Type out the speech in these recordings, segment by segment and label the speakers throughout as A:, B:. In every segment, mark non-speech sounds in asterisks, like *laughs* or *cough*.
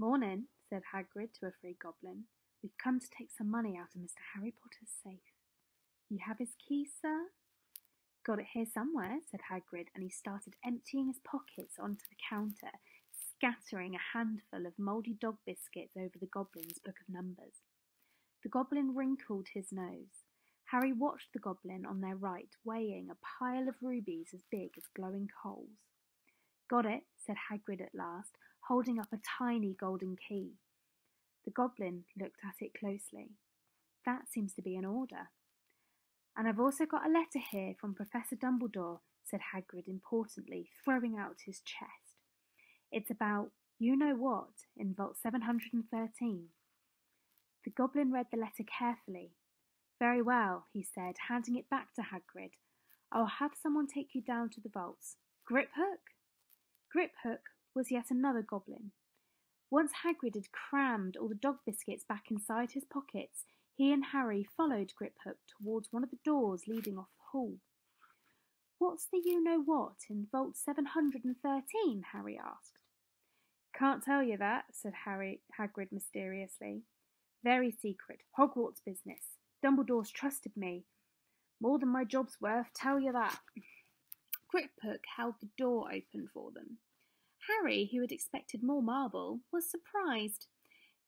A: Morning, said Hagrid to a free goblin. We've come to take some money out of Mr. Harry Potter's safe. You have his key, sir? Got it here somewhere, said Hagrid, and he started emptying his pockets onto the counter, scattering a handful of mouldy dog biscuits over the goblin's book of numbers. The goblin wrinkled his nose. Harry watched the goblin on their right, weighing a pile of rubies as big as glowing coals. Got it, said Hagrid at last, holding up a tiny golden key. The goblin looked at it closely. That seems to be an order. And I've also got a letter here from Professor Dumbledore, said Hagrid importantly, throwing out his chest. It's about you know what in Vault 713. The goblin read the letter carefully. Very well, he said, handing it back to Hagrid. I'll have someone take you down to the vaults. Grip hook? Griphook? Griphook was yet another goblin. Once Hagrid had crammed all the dog biscuits back inside his pockets, he and Harry followed Griphook towards one of the doors leading off the hall. What's the you know what in Vault 713? Harry asked. Can't tell you that, said Harry Hagrid mysteriously. Very secret, Hogwarts business. Dumbledore's trusted me. More than my job's worth, tell you that. Griphook held the door open for them. Harry, who had expected more marble, was surprised.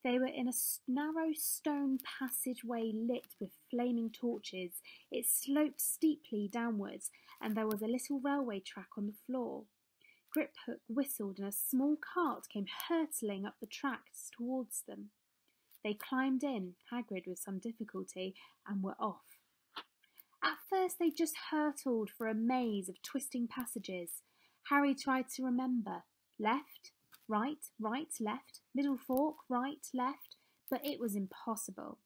A: They were in a narrow stone passageway lit with flaming torches. It sloped steeply downwards, and there was a little railway track on the floor. Griphook whistled, and a small cart came hurtling up the tracks towards them. They climbed in, Hagrid with some difficulty, and were off. At first they just hurtled for a maze of twisting passages. Harry tried to remember. Left, right, right, left, middle fork, right, left, but it was impossible.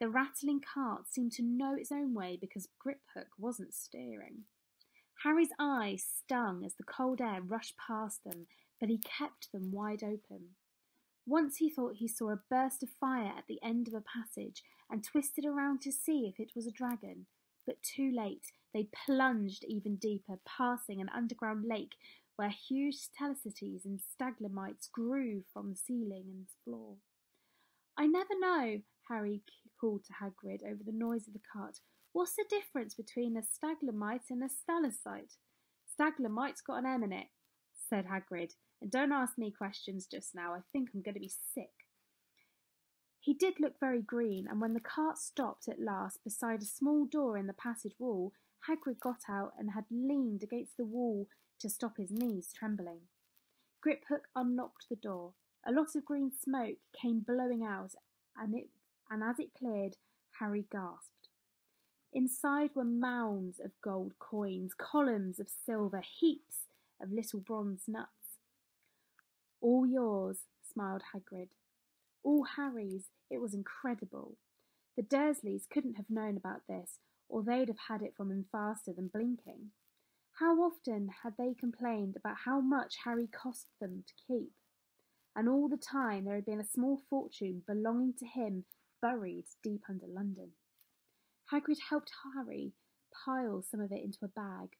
A: The rattling cart seemed to know its own way because Griphook wasn't steering. Harry's eyes stung as the cold air rushed past them, but he kept them wide open. Once he thought he saw a burst of fire at the end of a passage and twisted around to see if it was a dragon, but too late they plunged even deeper, passing an underground lake where huge stalactites and stalagmites grew from the ceiling and floor. I never know, Harry called to Hagrid over the noise of the cart. What's the difference between a stalagmite and a stalactite? Stalagmite's got an M in it, said Hagrid, and don't ask me questions just now. I think I'm going to be sick. He did look very green, and when the cart stopped at last beside a small door in the passage wall, Hagrid got out and had leaned against the wall to stop his knees trembling. Griphook unlocked the door. A lot of green smoke came blowing out, and it and as it cleared, Harry gasped. Inside were mounds of gold coins, columns of silver, heaps of little bronze nuts. All yours, smiled Hagrid. All Harry's. It was incredible. The Dursleys couldn't have known about this, or they'd have had it from him faster than blinking. How often had they complained about how much Harry cost them to keep? And all the time there had been a small fortune belonging to him buried deep under London. Hagrid helped Harry pile some of it into a bag.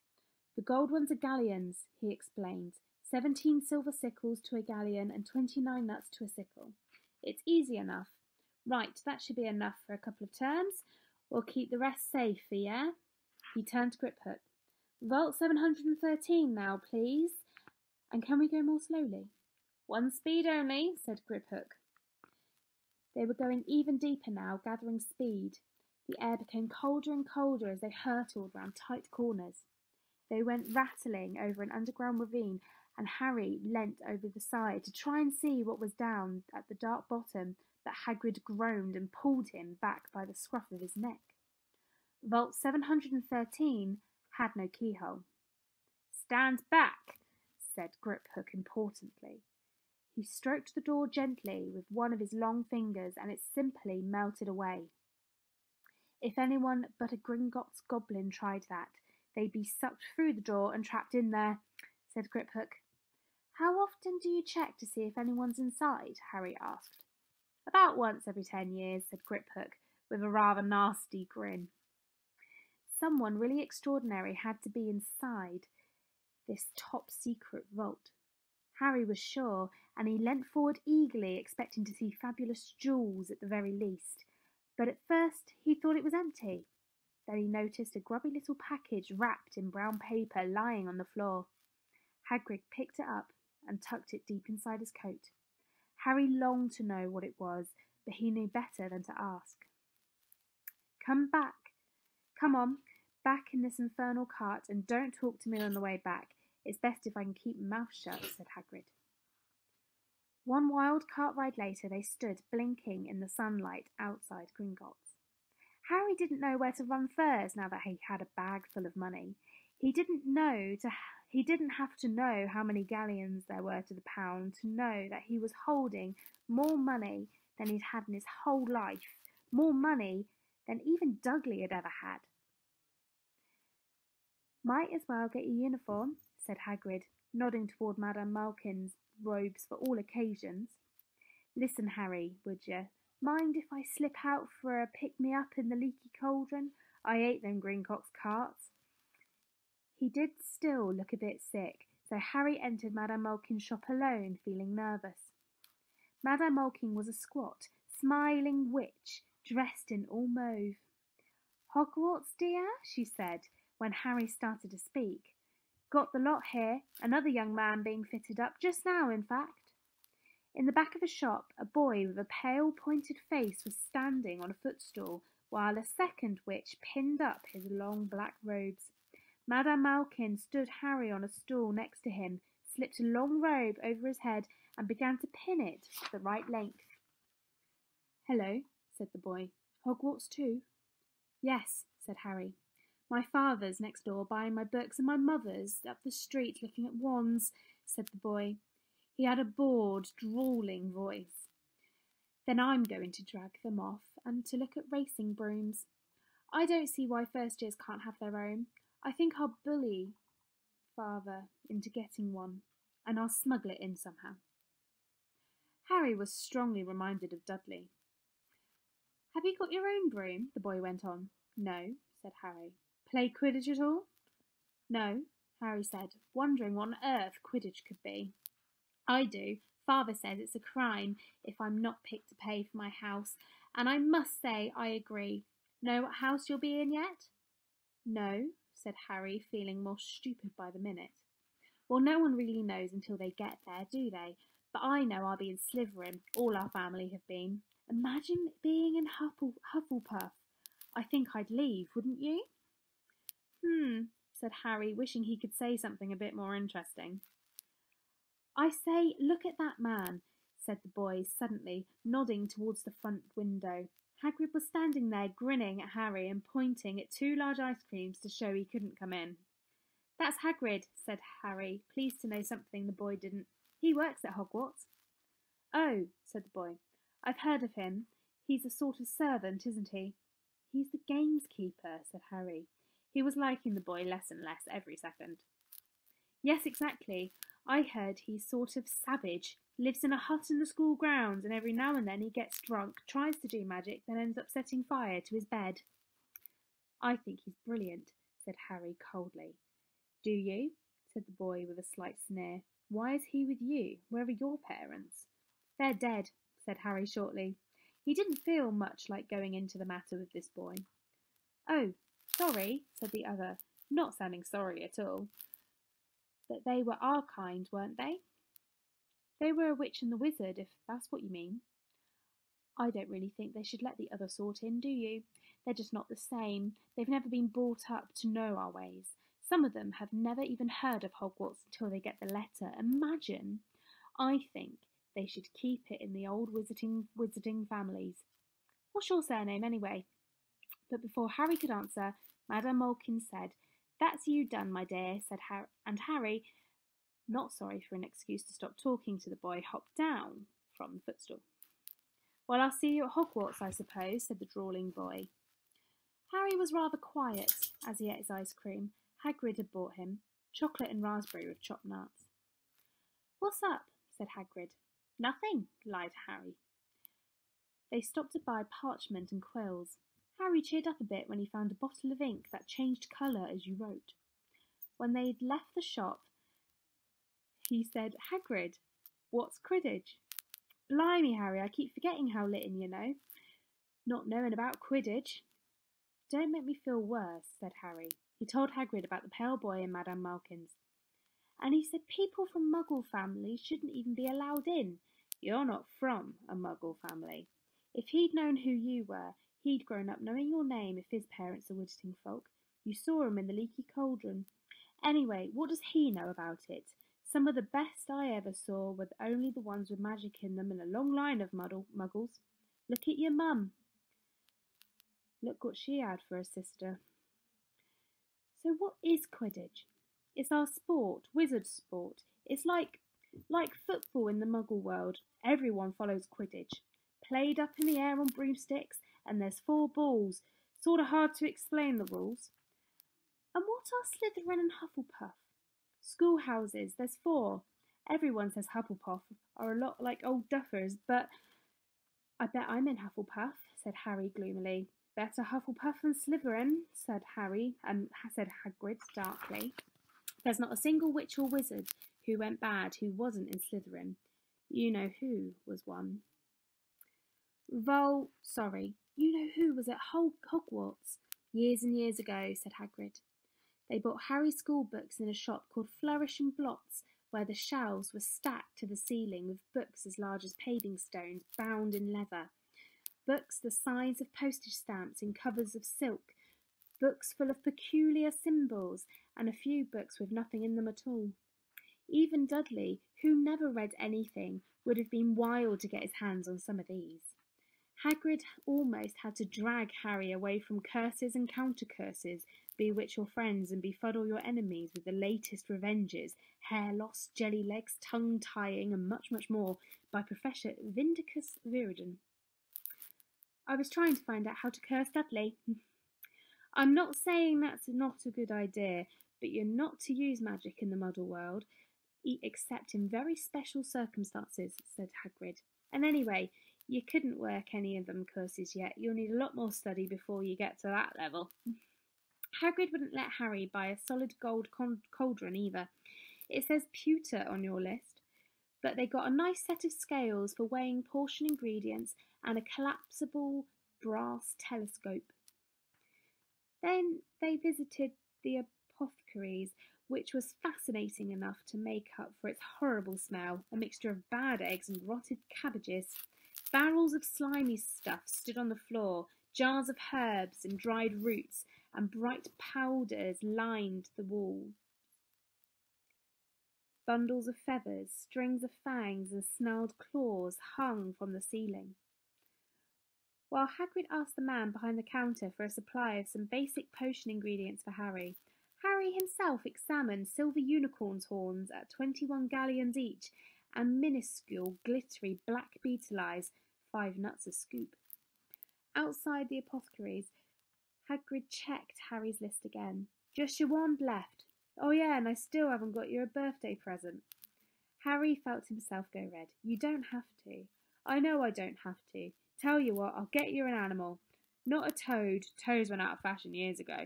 A: The gold ones are galleons, he explained, Seventeen silver sickles to a galleon and twenty-nine nuts to a sickle. It's easy enough. Right, that should be enough for a couple of terms. We'll keep the rest safe, yeah? He turned to Griphook. Vault 713 now, please. And can we go more slowly? One speed only, said Griphook. They were going even deeper now, gathering speed. The air became colder and colder as they hurtled round tight corners. They went rattling over an underground ravine and Harry leant over the side to try and see what was down at the dark bottom, but Hagrid groaned and pulled him back by the scruff of his neck. Vault 713 had no keyhole. Stand back, said Griphook importantly. He stroked the door gently with one of his long fingers and it simply melted away. If anyone but a Gringotts goblin tried that, they'd be sucked through the door and trapped in there, said Griphook. How often do you check to see if anyone's inside? Harry asked. About once every ten years, said Griphook, with a rather nasty grin. Someone really extraordinary had to be inside this top secret vault. Harry was sure, and he leant forward eagerly, expecting to see fabulous jewels at the very least. But at first he thought it was empty. Then he noticed a grubby little package wrapped in brown paper lying on the floor. Hagrid picked it up and tucked it deep inside his coat. Harry longed to know what it was, but he knew better than to ask. Come back. Come on, back in this infernal cart, and don't talk to me on the way back. It's best if I can keep mouth shut, said Hagrid. One wild cart ride later, they stood blinking in the sunlight outside Gringotts. Harry didn't know where to run first now that he had a bag full of money. He didn't know to he didn't have to know how many galleons there were to the pound to know that he was holding more money than he'd had in his whole life, more money than even Dudley had ever had. Might as well get a uniform, said Hagrid, nodding toward Madame Malkin's robes for all occasions. Listen, Harry, would you? Mind if I slip out for a pick-me-up in the leaky cauldron? I ate them Gringotts carts. He did still look a bit sick, so Harry entered Madame Malkin's shop alone, feeling nervous. Madame Malkin was a squat, smiling witch, dressed in all mauve. Hogwarts, dear, she said, when Harry started to speak. Got the lot here, another young man being fitted up, just now, in fact. In the back of the shop, a boy with a pale, pointed face was standing on a footstool, while a second witch pinned up his long black robes. Madame Malkin stood Harry on a stool next to him, slipped a long robe over his head, and began to pin it to the right length. Hello, said the boy. Hogwarts too? Yes, said Harry. My father's next door buying my books, and my mother's up the street looking at wands, said the boy. He had a bored, drawling voice. Then I'm going to drag them off and to look at racing brooms. I don't see why first years can't have their own. I think I'll bully father into getting one, and I'll smuggle it in somehow. Harry was strongly reminded of Dudley. Have you got your own broom? the boy went on. No, said Harry. Play Quidditch at all? No, Harry said, wondering what on earth Quidditch could be. I do. Father says it's a crime if I'm not picked to pay for my house, and I must say I agree. Know what house you'll be in yet? No, said Harry, feeling more stupid by the minute. Well, no one really knows until they get there, do they? But I know I'll be in Slytherin. All our family have been. Imagine being in Huffle- Hufflepuff. I think I'd leave, wouldn't you? Hmm, said Harry, wishing he could say something a bit more interesting. I say, look at that man, said the boy suddenly, nodding towards the front window. Hagrid was standing there grinning at Harry and pointing at two large ice creams to show he couldn't come in. That's Hagrid, said Harry, pleased to know something the boy didn't. He works at Hogwarts. Oh, said the boy, I've heard of him. He's a sort of servant, isn't he? He's the gamekeeper, said Harry. He was liking the boy less and less every second. Yes, exactly. I heard he's sort of savage, lives in a hut in the school grounds, and every now and then he gets drunk, tries to do magic, then ends up setting fire to his bed. I think he's brilliant, said Harry coldly. Do you? said the boy with a slight sneer. Why is he with you? Where are your parents? They're dead, said Harry shortly. He didn't feel much like going into the matter with this boy. Oh, sorry, said the other, not sounding sorry at all But they were our kind, weren't they? They were a witch and the wizard, if that's what you mean. I don't really think they should let the other sort in, do you? They're just not the same. They've never been brought up to know our ways. Some of them have never even heard of Hogwarts until they get the letter. Imagine! I think they should keep it in the old wizarding, wizarding families. What's your surname, anyway? But before Harry could answer, Madame Malkin said that's you done, my dear, said Harry, and Harry, not sorry for an excuse to stop talking to the boy, hopped down from the footstool. Well, I'll see you at Hogwarts, I suppose, said the drawling boy. Harry was rather quiet as he ate his ice cream. Hagrid had bought him chocolate and raspberry with chopped nuts. What's up? said Hagrid. Nothing, lied Harry. They stopped to buy parchment and quills. Harry cheered up a bit when he found a bottle of ink that changed colour as you wrote. When they had left the shop, he said, Hagrid, What's Quidditch? Blimey, Harry, I keep forgetting how little you know. Not knowing about Quidditch. Don't make me feel worse, said Harry. He told Hagrid about the pale boy and Madame Malkins. And he said people from Muggle families shouldn't even be allowed in. You're not from a Muggle family. If he'd known who you were, he'd grown up knowing your name if his parents are Wizarding folk. You saw him in the leaky cauldron. Anyway, what does he know about it? Some of the best I ever saw were only the ones with magic in them and a long line of muddle, muggles. Look at your mum. Look what she had for a sister. So what is Quidditch? It's our sport, wizard sport. It's like like football in the muggle world. Everyone follows Quidditch. Played up in the air on broomsticks and there's four balls. Sort of hard to explain the rules. And what are Slytherin and Hufflepuff? Schoolhouses, there's four. Everyone says Hufflepuff are a lot like old duffers, but I bet I'm in Hufflepuff, said Harry gloomily. Better Hufflepuff than Slytherin, said Harry, and said Hagrid darkly. There's not a single witch or wizard who went bad who wasn't in Slytherin. You know who was one. Vol, sorry, you know who was at Hogwarts years and years ago, said Hagrid. They bought Harry school books in a shop called Flourish and Blotts, where the shelves were stacked to the ceiling with books as large as paving stones bound in leather, books the size of postage stamps in covers of silk, books full of peculiar symbols, and a few books with nothing in them at all. Even Dudley, who never read anything, would have been wild to get his hands on some of these. Hagrid almost had to drag Harry away from curses and counter curses, bewitch your friends and befuddle your enemies with the latest revenges, hair loss, jelly legs, tongue tying, and much, much more by Professor Vindictus Viridian. I was trying to find out how to curse Dudley. *laughs* I'm not saying that's not a good idea, but you're not to use magic in the Muggle world, except in very special circumstances, said Hagrid. And anyway, you couldn't work any of them courses yet. You'll need a lot more study before you get to that level. Hagrid wouldn't let Harry buy a solid gold cauldron either. It says pewter on your list, but they got a nice set of scales for weighing potion ingredients and a collapsible brass telescope. Then they visited the apothecaries, which was fascinating enough to make up for its horrible smell, a mixture of bad eggs and rotted cabbages. Barrels of slimy stuff stood on the floor, jars of herbs and dried roots, and bright powders lined the wall. Bundles of feathers, strings of fangs, and snarled claws hung from the ceiling. While Hagrid asked the man behind the counter for a supply of some basic potion ingredients for Harry, Harry himself examined silver unicorn's horns at twenty-one galleons each and minuscule, glittery black beetle eyes, five nuts a scoop. Outside the apothecaries, Hagrid checked Harry's list again. Just your wand left. Oh, yeah, and I still haven't got you a birthday present. Harry felt himself go red. You don't have to. I know I don't have to. Tell you what, I'll get you an animal. Not a toad. Toads went out of fashion years ago.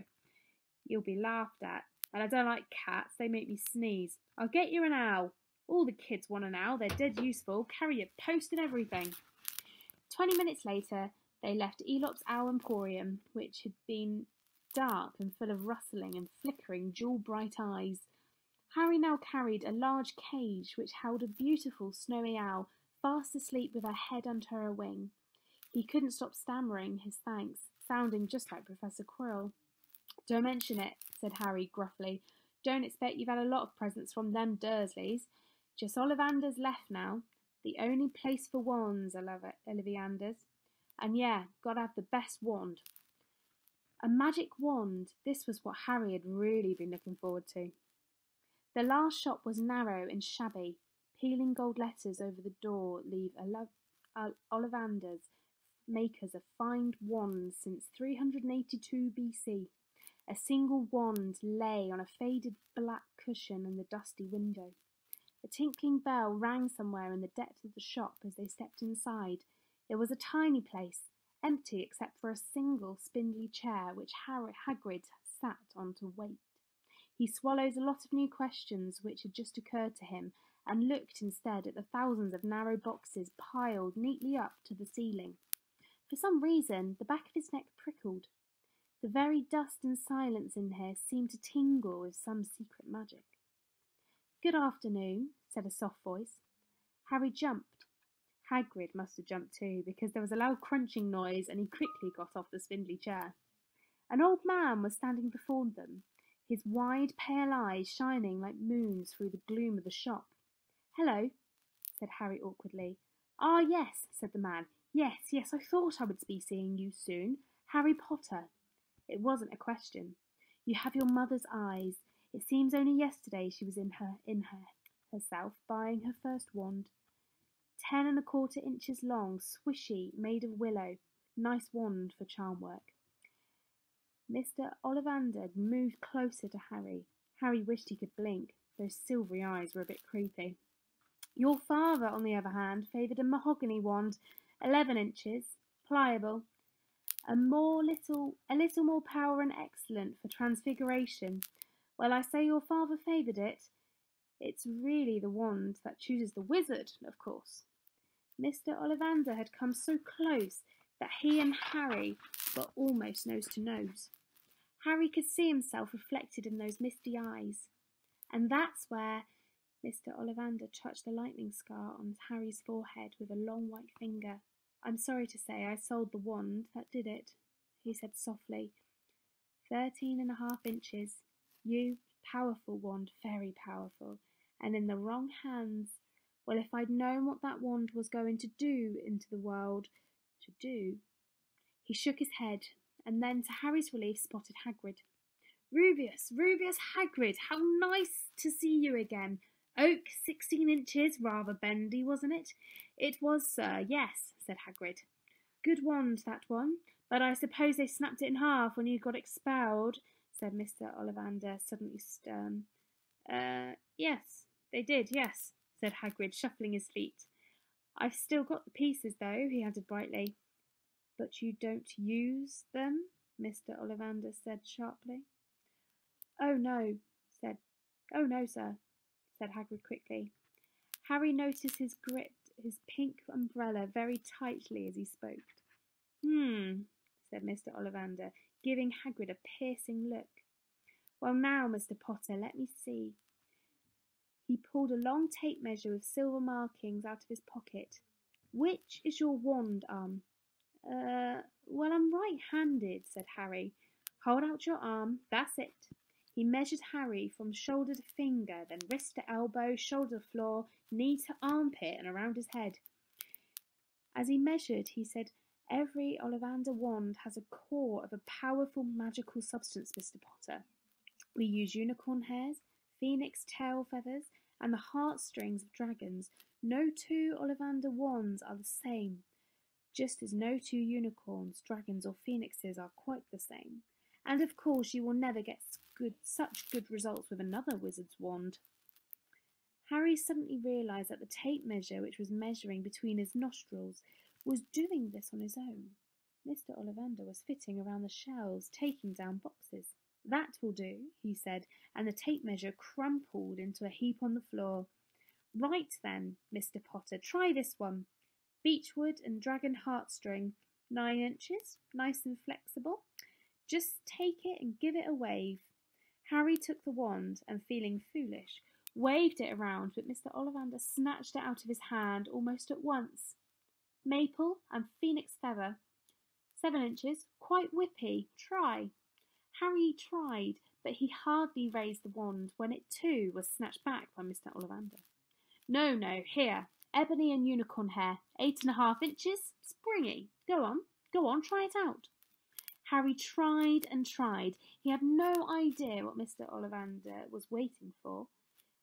A: You'll be laughed at. And I don't like cats. They make me sneeze. I'll get you an owl. All the kids want an owl, they're dead useful, carry a post and everything. Twenty minutes later, they left Eeylops Owl Emporium, which had been dark and full of rustling and flickering jewel bright eyes. Harry now carried a large cage which held a beautiful snowy owl fast asleep with her head under her wing. He couldn't stop stammering his thanks, sounding just like Professor Quirrell. Don't mention it, said Harry gruffly. Don't expect you've had a lot of presents from them Dursleys. Just Ollivander's left now. The only place for wands, Ollivanders. And yeah, gotta have the best wand. A magic wand. This was what Harry had really been looking forward to. The last shop was narrow and shabby. Peeling gold letters over the door leave uh, Ollivanders, makers of fine wands since 382 BC. A single wand lay on a faded black cushion in the dusty window. A tinkling bell rang somewhere in the depth of the shop as they stepped inside. It was a tiny place, empty except for a single spindly chair which Harry Hagrid sat on to wait. He swallowed a lot of new questions which had just occurred to him and looked instead at the thousands of narrow boxes piled neatly up to the ceiling. For some reason, the back of his neck prickled. The very dust and silence in here seemed to tingle with some secret magic. Good afternoon, said a soft voice. Harry jumped. Hagrid must have jumped too, because there was a loud crunching noise and he quickly got off the spindly chair. An old man was standing before them, his wide, pale eyes shining like moons through the gloom of the shop. Hello, said Harry awkwardly. Ah, yes, said the man. Yes, yes, I thought I would be seeing you soon. Harry Potter. It wasn't a question. You have your mother's eyes. It seems only yesterday she was in her in her herself buying her first wand. Ten and a quarter inches long, swishy, made of willow. Nice wand for charm work. Mr. Ollivander moved closer to Harry. Harry wished he could blink. Those silvery eyes were a bit creepy. Your father, on the other hand, favoured a mahogany wand, eleven inches, pliable, a more little, a little more power and excellent for transfiguration. Well, I say your father favoured it. It's really the wand that chooses the wizard, of course. Mr. Ollivander had come so close that he and Harry were almost nose to nose. Harry could see himself reflected in those misty eyes. And that's where Mr. Ollivander touched the lightning scar on Harry's forehead with a long white finger. I'm sorry to say I sold the wand that did it, he said softly. Thirteen and a half inches. You, powerful wand, very powerful, and in the wrong hands. Well, if I'd known what that wand was going to do into the world, to do. He shook his head, and then, to Harry's relief, spotted Hagrid. Rubeus, Rubeus Hagrid, how nice to see you again. Oak, sixteen inches, rather bendy, wasn't it? It was, sir, yes, said Hagrid. Good wand, that one, but I suppose they snapped it in half when you got expelled, said Mr. Ollivander, suddenly stern. Uh, yes, they did, yes, said Hagrid, shuffling his feet. I've still got the pieces, though, he added brightly. But you don't use them? Mr. Ollivander said sharply. Oh, no, said. Oh, no, sir, said Hagrid quickly. Harry noticed his grip his pink umbrella very tightly as he spoke. Hmm, said Mr. Ollivander, giving Hagrid a piercing look. Well, now, Mr. Potter, let me see. He pulled a long tape measure with silver markings out of his pocket. Which is your wand arm? Uh, well, I'm right-handed, said Harry. Hold out your arm. That's it. He measured Harry from shoulder to finger, then wrist to elbow, shoulder to floor, knee to armpit, and around his head. As he measured, he said, Every Ollivander wand has a core of a powerful magical substance, Mr. Potter. We use unicorn hairs, phoenix tail feathers, and the heartstrings of dragons. No two Ollivander wands are the same, just as no two unicorns, dragons, or phoenixes are quite the same. And of course, you will never get good, such good results with another wizard's wand. Harry suddenly realised that the tape measure, which was measuring between his nostrils, was doing this on his own. Mr. Ollivander was fitting around the shelves, taking down boxes. That will do, he said, and the tape measure crumpled into a heap on the floor. Right then, Mr. Potter, try this one. Beechwood and dragon heartstring, nine inches, nice and flexible. Just take it and give it a wave. Harry took the wand and, feeling foolish, waved it around, but Mr. Ollivander snatched it out of his hand almost at once. Maple and phoenix feather. Seven inches, quite whippy. Try. Harry tried, but he hardly raised the wand when it too was snatched back by Mr. Ollivander. No, no, here, ebony and unicorn hair, eight and a half inches, springy. Go on, go on, try it out. Harry tried and tried. He had no idea what Mr. Ollivander was waiting for.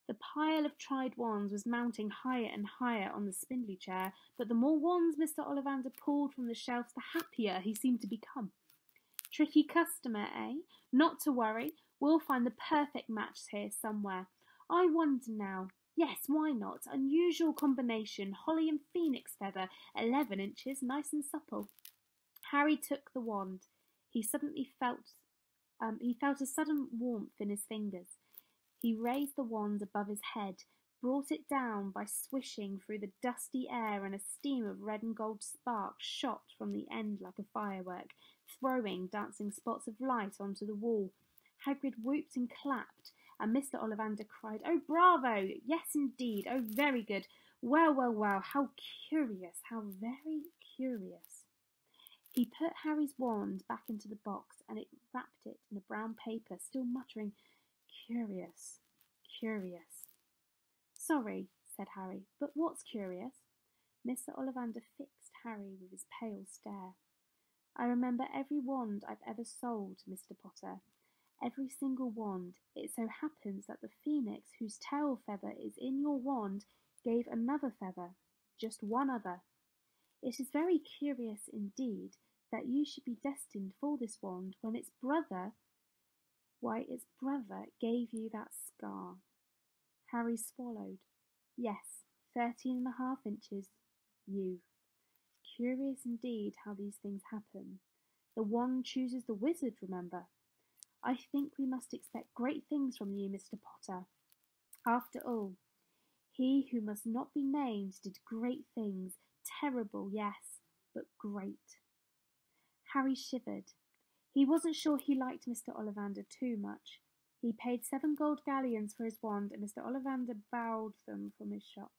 A: The pile of tried wands was mounting higher and higher on the spindly chair, but the more wands Mr. Ollivander pulled from the shelves, the happier he seemed to become. Tricky customer, eh? Not to worry. We'll find the perfect match here somewhere. I wonder now. Yes, why not? Unusual combination. Holly and phoenix feather. Eleven inches, nice and supple. Harry took the wand. He suddenly felt um, he felt a sudden warmth in his fingers. He raised the wand above his head, brought it down by swishing through the dusty air and a stream of red and gold sparks shot from the end like a firework, throwing dancing spots of light onto the wall. Hagrid whooped and clapped, and Mr. Ollivander cried, Oh, bravo! Yes, indeed! Oh, very good! Well, well, well! How curious! How very curious! He put Harry's wand back into the box and it wrapped it in a brown paper, still muttering, Curious, curious. Sorry, said Harry, but what's curious? Mr. Ollivander fixed Harry with his pale stare. I remember every wand I've ever sold, Mr. Potter. Every single wand. It so happens that the phoenix whose tail feather is in your wand gave another feather, just one other. It is very curious indeed that you should be destined for this wand when its brother, why, its brother gave you that scar. Harry swallowed. Yes, thirteen and a half inches. You. Curious indeed how these things happen. The wand chooses the wizard, remember. I think we must expect great things from you, Mr. Potter. After all, he who must not be named did great things, terrible, yes, but great. Harry shivered. He wasn't sure he liked Mr. Ollivander too much. He paid seven gold galleons for his wand, and Mr. Ollivander bowed them from his shop.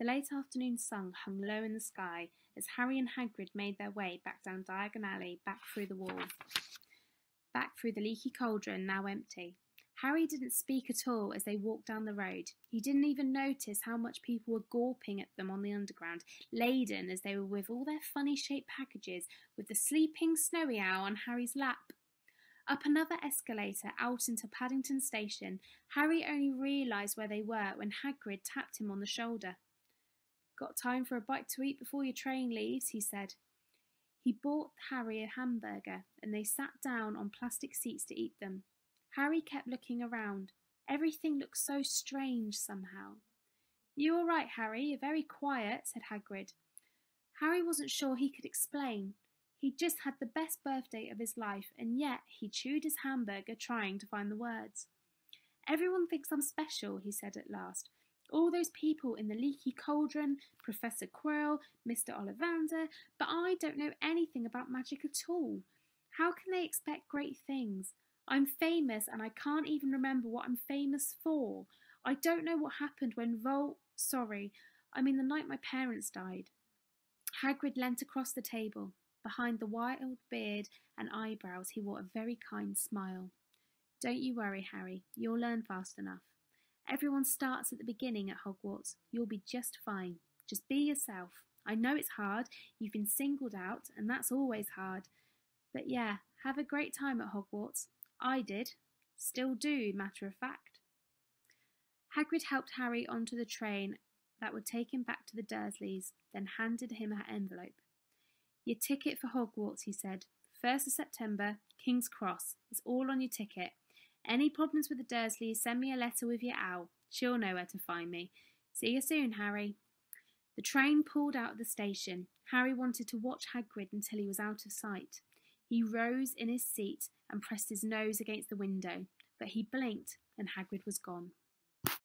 A: The late afternoon sun hung low in the sky as Harry and Hagrid made their way back down Diagon Alley, back through the wall, back through the leaky cauldron, now empty. Harry didn't speak at all as they walked down the road. He didn't even notice how much people were gawping at them on the underground, laden as they were with all their funny shaped packages, with the sleeping snowy owl on Harry's lap. Up another escalator out into Paddington Station, Harry only realised where they were when Hagrid tapped him on the shoulder. Got time for a bite to eat before your train leaves, he said. He bought Harry a hamburger, and they sat down on plastic seats to eat them. Harry kept looking around. Everything looked so strange somehow. "You are all right, Harry? You're very quiet, said Hagrid. Harry wasn't sure he could explain. He'd just had the best birthday of his life, and yet he chewed his hamburger trying to find the words. Everyone thinks I'm special, he said at last. All those people in the leaky cauldron, Professor Quirrell, Mr. Ollivander, but I don't know anything about magic at all. How can they expect great things? I'm famous and I can't even remember what I'm famous for. I don't know what happened when Vol. Sorry, I mean the night my parents died. Hagrid leant across the table. Behind the wild beard and eyebrows, he wore a very kind smile. Don't you worry, Harry. You'll learn fast enough. Everyone starts at the beginning at Hogwarts. You'll be just fine. Just be yourself. I know it's hard. You've been singled out, and that's always hard. But yeah, have a great time at Hogwarts. I did. Still do, matter of fact. Hagrid helped Harry onto the train that would take him back to the Dursleys, then handed him her envelope. Your ticket for Hogwarts, he said. First of September, King's Cross. It's all on your ticket. Any problems with the Dursleys, send me a letter with your owl. She'll know where to find me. See you soon, Harry. The train pulled out of the station. Harry wanted to watch Hagrid until he was out of sight. He rose in his seat and pressed his nose against the window, but he blinked and Hagrid was gone.